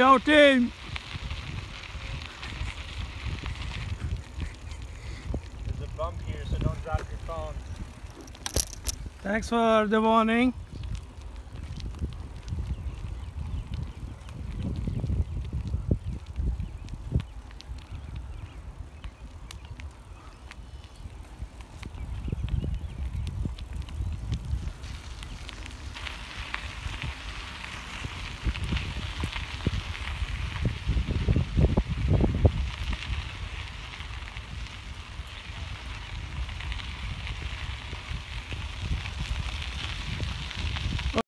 Yo, team. There's a bump here, so don't drop your phone. Thanks for the warning.